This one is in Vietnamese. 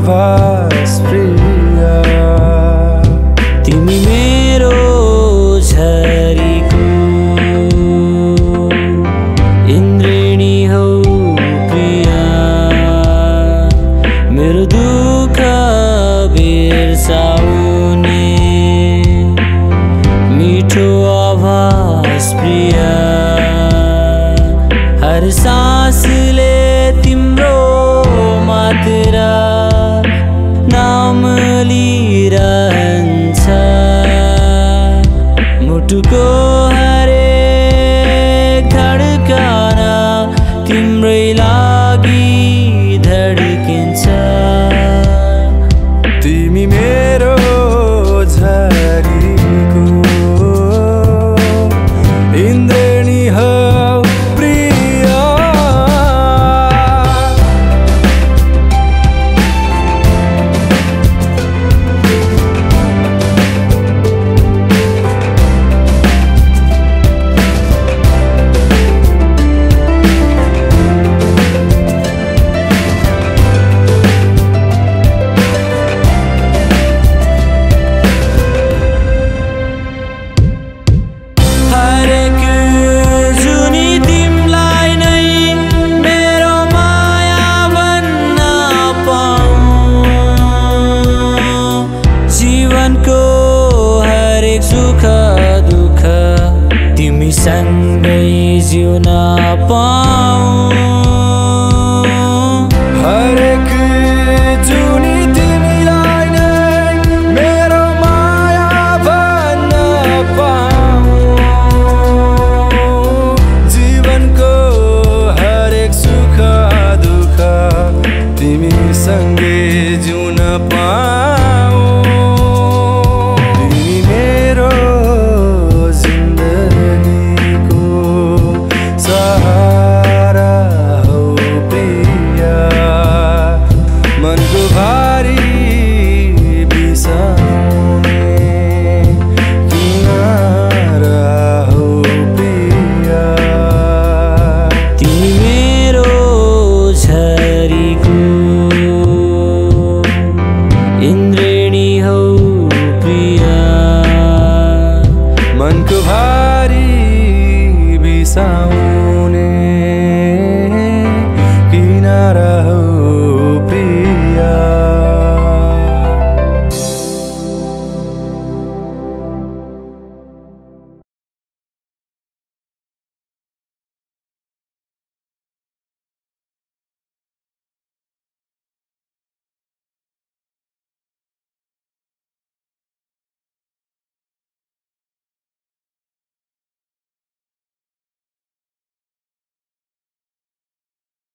cover to go. sang đây diu na bao